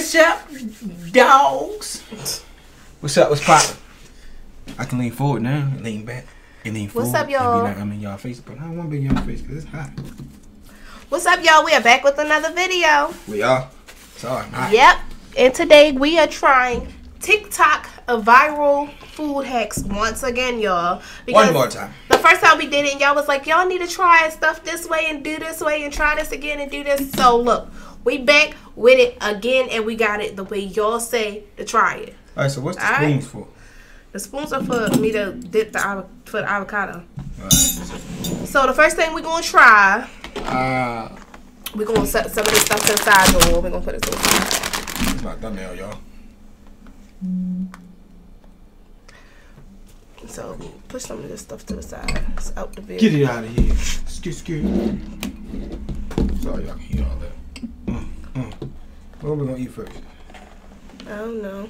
Hey, what's up, dogs? What's up? What's poppin'? I can lean forward now, lean back, and lean What's forward. up, y'all? Like, I'm in y'all face, but I don't want to be in y'all face because it's hot. What's up, y'all? We are back with another video. We are. Sorry, I'm hot. Yep. And today we are trying TikTok viral food hacks once again, y'all. One more time. The first time we did it, y'all was like, y'all need to try stuff this way and do this way and try this again and do this. So look, we back with it again and we got it the way y'all say to try it. All right, so what's the All right. spoons for? The spoons are for me to dip the avo- for the avocado. All right. So the first thing we're gonna try, Uh, we're gonna set some of this stuff to the side, y'all. We're gonna put it to the side. it's my thumbnail, y'all. So push some of this stuff to the side. It's out the bed. Get it out of here. Skid, skid. Sorry, y'all can hear all that. Mm, mm. What are we gonna eat first? I don't know.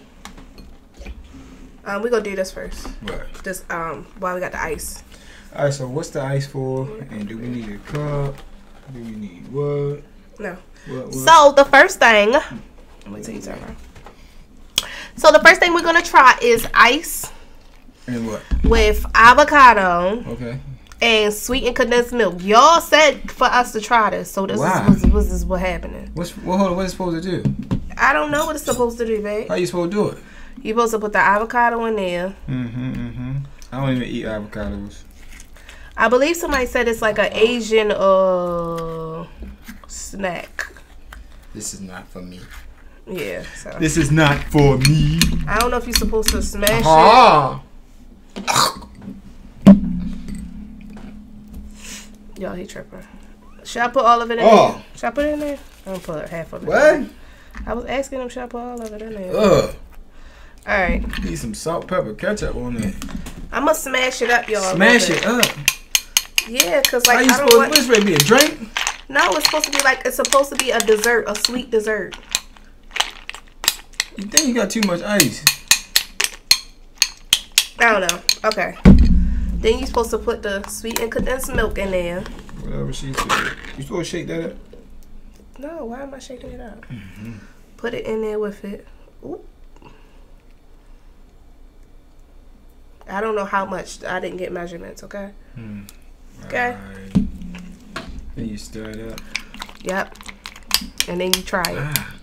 Um, we're gonna do this first. What? Just um, while we got the ice. All right, so what's the ice for? And do we need a cup? Do we need what? No. What? what? So the first thing, let me tell you something. So the first thing we're gonna try is ice and what? with avocado Okay. and sweetened condensed milk. Y'all said for us to try this, so this Why? is this, this is what happening. What's well, hold on? What is it supposed to do? I don't know what it's supposed to do, babe. How you supposed to do it? You supposed to put the avocado in there. Mm-hmm. Mm-hmm. I don't even eat avocados. I believe somebody said it's like an Asian uh snack. This is not for me. Yeah. So This is not for me. I don't know if you're supposed to smash Ah. it. Y'all, he tripping. Should I put all of it in Oh. there? Should I put it in there? I'm gonna put half of it. What? In there. I was asking him, should I put all of it in there? Ugh. All right. Need some salt, pepper, ketchup on there. I'm gonna smash it up, y'all. Smash it up. Yeah, cause How like you I supposed? want. supposed to be a drink? No, it's supposed to be like it's supposed to be a dessert, a sweet dessert. You think you got too much ice? I don't know. Okay. Then you're supposed to put the sweet and condensed milk in there. Whatever she said. You supposed to shake that up? No, why am I shaking it up? Mm-hmm. Put it in there with it. Oop. I don't know how much. I didn't get measurements. Okay. Hmm. Okay. Alright. Then you stir it up. Yep. And then you try it. Ah.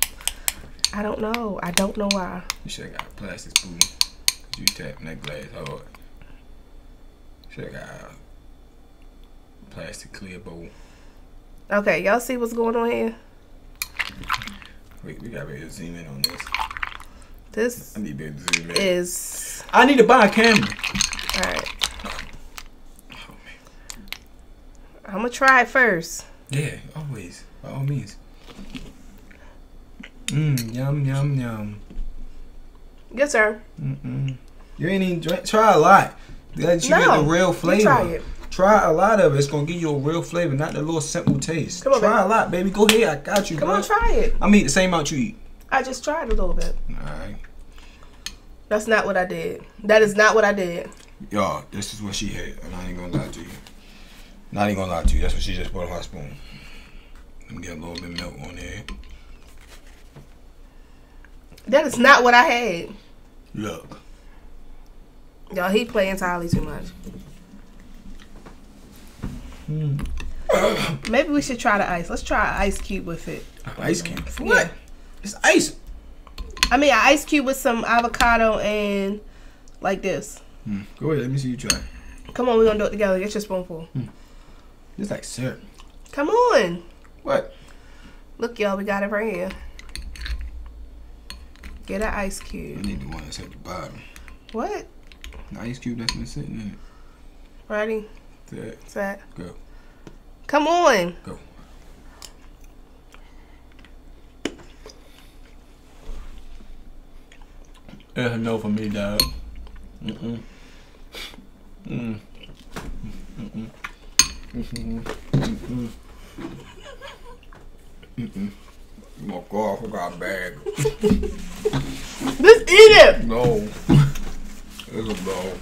I don't know. I don't know why. You should have got a plastic spoon. You tapping that glass hard. Should have got a plastic clear bowl. Okay, y'all see what's going on here? Wait, we gotta to zoom in on this. This I need to be able to zoom in. is I need to buy a camera. all right. Oh man. I'm gonna try it first. Yeah, always. By all means. Mmm, yum, yum, yum. Yes, sir. Mm-mm. You ain't even drink. Try a lot. Let you get No, the real You flavor. try it. Try a lot of it. It's gonna give you a real flavor, not the little simple taste. Come on, try baby. a lot, baby. Go ahead. I got you, Come bro. on, try it. I'm eat the same amount you eat. I just tried a little bit. Alright. That's not what I did. That is not what I did. Y'all, this is what she had, and I ain't gonna lie to you. Not even gonna lie to you. That's what she just put on her spoon. Let me get a little bit of milk on there. That is not what I had. Look. Y'all, he play entirely too much. Mm. Maybe we should try the ice. Let's try an ice cube with it. Ice cube? For Yeah. what? It's ice. I mean, an ice cube with some avocado and like this. Hmm. Go ahead. Let me see you try. Come on, we're gonna do it together. Get your spoonful. It's like syrup. Come on. What? Look, y'all, we got it right here. Get an ice cube. I need the one that's at the bottom. What? The ice cube that's been sitting in it. Ready? That. Set. Go. Come on. Go. That's a no for me, dog. Mm-mm. Mm. Mm-mm. Mm-mm. Mm-mm. Mm-mm. I'm gonna go off. I got a bag. Just eat it. No. It's a no.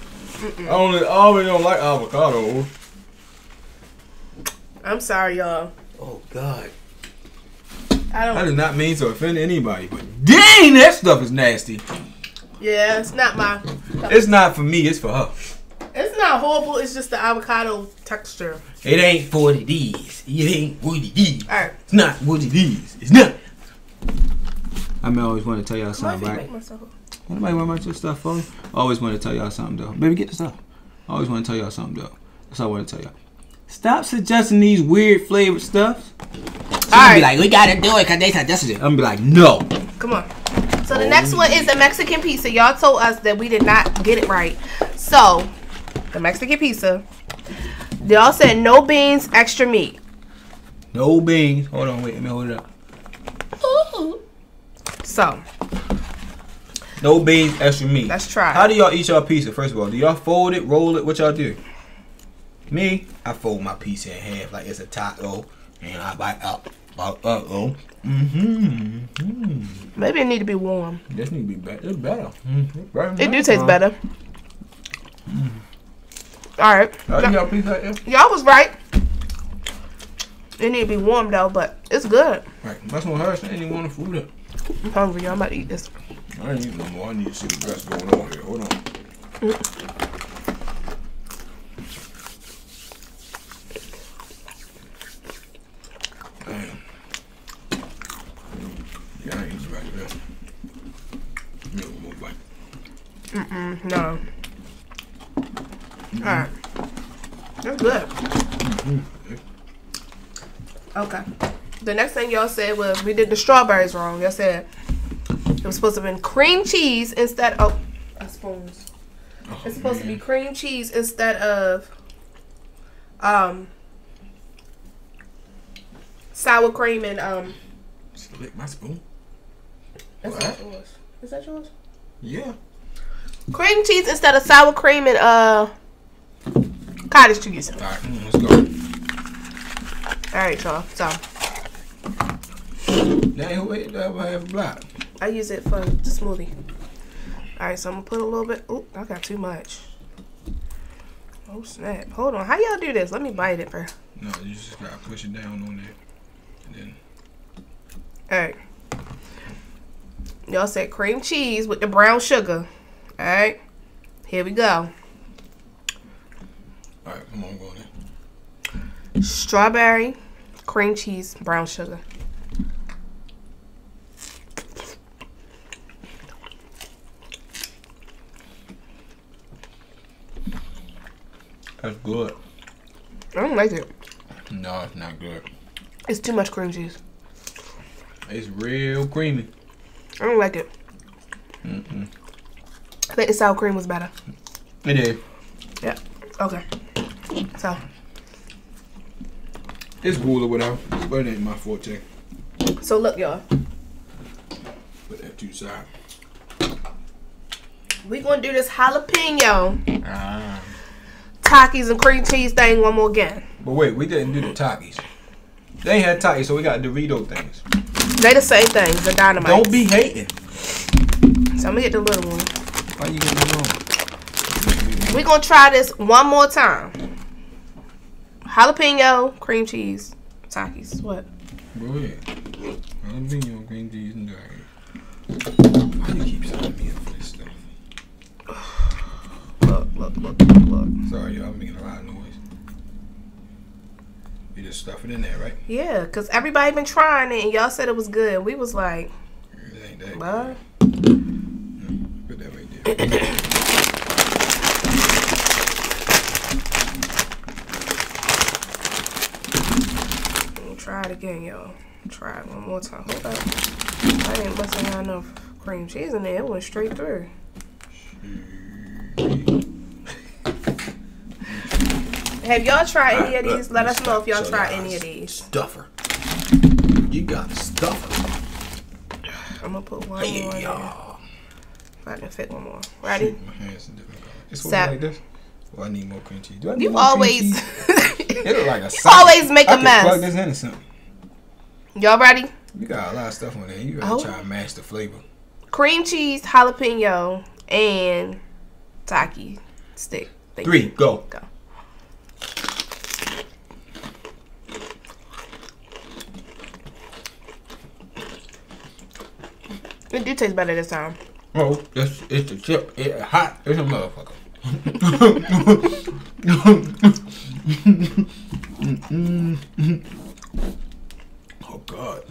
I only, I already don't like avocado. I'm sorry, y'all. Oh God. I I don't. do not mean to offend anybody, but dang, that stuff is nasty. Yeah, it's not my. It's not for me, it's for her. It's not horrible. It's just the avocado texture. It ain't for the D's. It ain't what it is. All right. It's not what it is. It's not. I mean, I always want to tell y'all something, did you right? Make myself? Anybody want my stuff for? I always want to tell y'all something though. Baby, get the stuff. I always want to tell y'all something though. That's all I want to tell y'all. Stop suggesting these weird flavored stuff. So All be like, we gotta do it because they suggested it. I'm gonna be like, no. Come on. So the next one is the Mexican pizza. Y'all told us that we did not get it right. So the Mexican pizza. Y'all said no beans, extra meat. No beans. Hold on, wait, let me hold it up. So No beans, extra meat. let's try. How do y'all eat your pizza? First of all, do y'all fold it, roll it? What y'all do? Me, I fold my pizza in half like it's a taco, and I bite up. Uh oh. Mm-hmm. Maybe it need to be warm. This need to be better. It's better. Mm-hmm. It do taste better. All right. Y'all pizza like that? Y'all was right. It need to be warm though, but it's good. Right. That's what her saying. You want the food up. I'm hungry. Y'all about to eat this. I ain't eating no more. I need to see the rest going on here. Hold on. Damn. Yeah, I ain't eating right there. One more bite. Mm, no. All right. That's good. Okay. The next thing y'all said was we did the strawberries wrong. Y'all said was supposed to have been cream cheese instead of oh, spoons. Oh, It's supposed to be cream cheese instead of um sour cream and um. Just lick my spoon. That's What? not yours. Is that yours? Yeah. Cream cheese instead of sour cream and uh cottage cheese. All right, mm, let's go. All right, y'all. So Now, who ate that half a block? I use it for the smoothie. All right, so I'm gonna put a little bit. Oh, I got too much. Oh snap! Hold on. How y'all do this? Let me bite it first. No, you just gotta push it down on there. And then, All right. Y'all said cream cheese with the brown sugar. All right. Here we go. all right, come on, go there. Strawberry, cream cheese, brown sugar. Good. I don't like it. No, it's not good. It's too much cream cheese. It's real creamy. I don't like it. Mm-mm. I think the sour cream was better. It is. Yeah. Okay. So It's cool or whatever, but it ain't my forte. so look y'all. Put that to the side. We gonna do this jalapeno Ah. Takis and cream cheese thing one more again. But wait, we didn't do the Takis. They had Takis, so we got Dorito things. They the same things, the dynamite. Don't be hating. So I'm gonna get the little one. Why you getting it We gonna try this one more time. Jalapeno, cream cheese, Takis. What? Go ahead. Jalapeno, cream cheese, and dairy. Why you keep signing me up for this stuff? Look, look, look. Sorry, y'all, I'm making a lot of noise. You just stuff it in there, right? Yeah, cause everybody been trying it and y'all said it was good. We was like, It ain't that what? good. Mm, put that right there. Try it again, y'all. Try it one more time. Hold up. I didn't must enough cream cheese in there. It went straight through. Have y'all tried any of these? Let us know if y'all so tried any of these. Stuffer. You got the stuffer. I'm gonna put one Hey, more in y'all. If I can fit one more. Ready? Shoot, My hands in different colors. It's Stop. like this. Well, I need more cream cheese. Do I need You more cream always, cheese? It look like a you socket. always make I a could plug mess. this into something. Y'all ready? You got a lot of stuff on there. You gotta Oh. try and match the flavor. Cream cheese, jalapeno, and taki stick. Thank Three, you. go. Go. It do taste better this time. Oh, it's it's the chip. It's uh, hot. It's a motherfucker. oh God.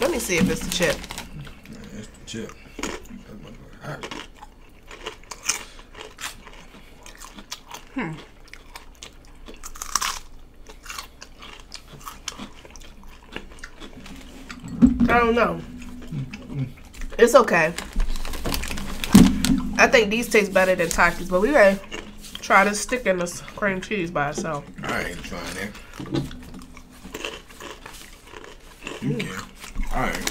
Let me see if it's the chip. It's the chip. I don't know. It's okay. I think these taste better than Takis, but we gotta try to stick in this cream cheese by itself. I ain't trying that. You mm. can. I ain't.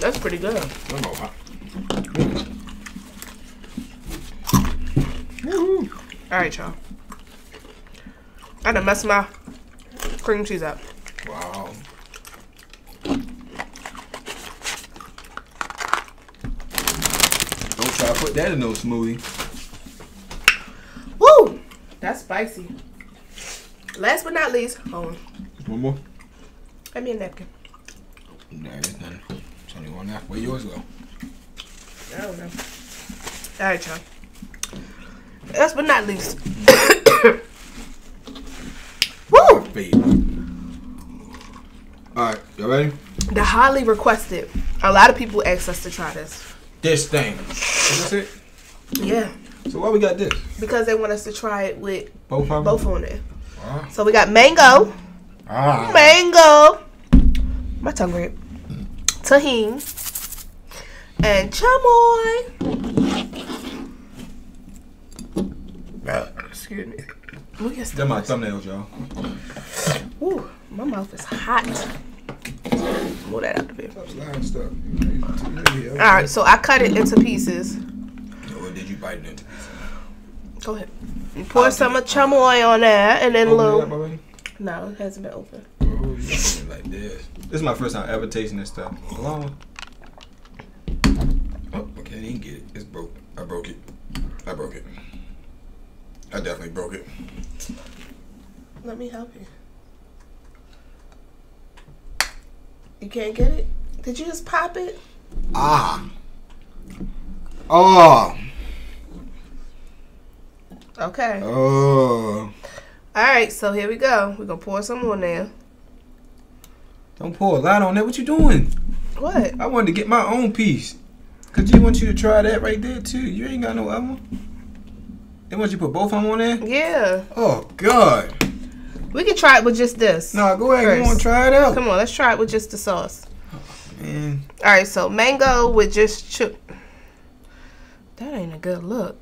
That's pretty good. All. All right, y'all. I done messed my cream cheese up. Wow. Don't try to put that in no smoothie. Woo! That's spicy. Last but not least, hold on. One more? Let me a napkin. Nah, there's none. There's only one left. Where yours go? I don't know. All right, y'all. Last but not least. Woo! Favorite. Alright, you ready? The highly requested. A lot of people asked us to try this. This thing. Is this it? Yeah. So why we got this? Because they want us to try it with Both of them? both on it. So we got mango, Ah. mango, my tongue red, tahini, and chamoy. Excuse me. Look at They're my thumbnails, y'all. Ooh, my mouth is hot. Move that out the bed. Stop sliding stuff. All right, so I cut it into pieces. Or did you bite it into pieces? Go ahead. You pour some of chamoy on there, and then Open it up little. No, it hasn't been open. Oh, you like this. This is my first time ever tasting this stuff. Alone. Oh, okay, I didn't get it. It's broke. I broke it. I broke it. I definitely broke it. Let me help you. You can't get it? Did you just pop it? Ah. Oh. Okay. Oh. All right, so here we go. We're gonna pour some on there. Don't pour a lot on that. What you doing? What? I wanted to get my own piece. Cause you want you to try that right there too. You ain't got no other one. They want you to put both of them on there? Yeah. Oh God. We can try it with just this. No, go ahead. You First. want to try it out? Come on, let's try it with just the sauce. Man. All right, so mango with just chip. That ain't a good look.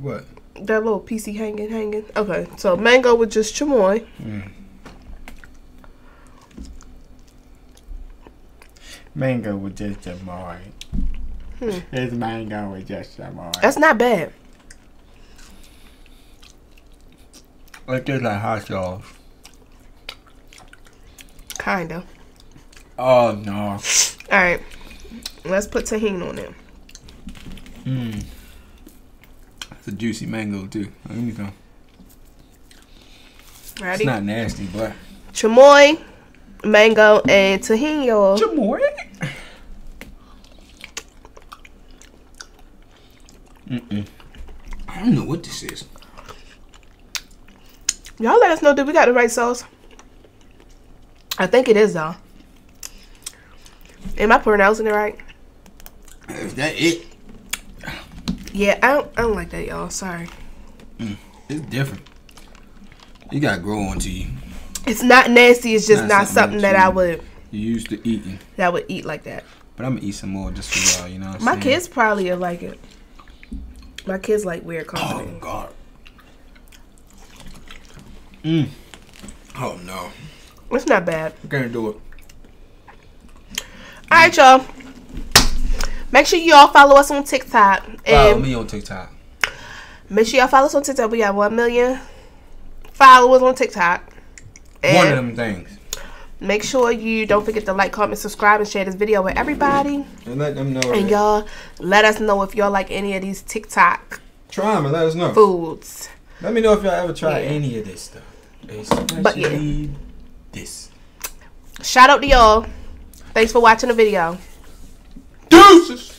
What? That little PC hanging, hanging. Okay, so mango with just chamoy. Mango with just chamoy. Hmm. It's mango with just a boy. That's not bad. It tastes like hot sauce. Kinda. Oh no. All right, let's put tahini on it. Mmm. It's a juicy mango too. Let me go. It's not nasty, but. Chamoy, mango, and tahini. y'all. Chamoy. Mm-mm. I don't know what this is. Y'all let us know that we got the right sauce. I think it is though. Am I pronouncing it right? Is that it? Yeah, I don't. I don't like that, y'all. Sorry. Mm, it's different. You gotta grow onto you. It's not nasty. It's just Not not, something something that that I would You used to eating. that I would eat like that. But I'm gonna eat some more just for y'all, you know My saying? kids probably like it. My kids like weird Oh, company. God. Mm. Oh no. It's not bad. I'm gonna do it. All right, y'all. Make sure y'all follow us on TikTok. And follow me on TikTok. Make sure y'all follow us on TikTok. We got one million followers on TikTok. And one of them things. Make sure you don't forget to like, comment, subscribe, and share this video with everybody. And let them know. And y'all, let us know if y'all like any of these TikTok. Try them and let us know. Foods. Let me know if y'all ever try yeah. any of this stuff. Especially but yeah. this. Shout out to y'all. Thanks for watching the video. Deuces!